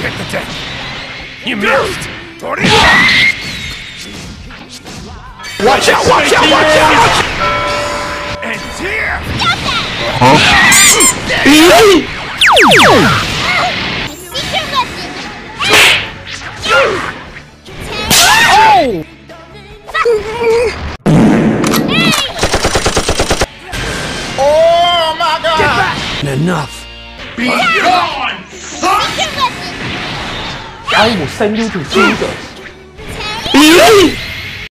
Get the deck. You missed. Watch out! Watch out! Watch out! And here. Secret weapon! Oh! Oh my god! Enough. Be gone! I will send you to Jesus.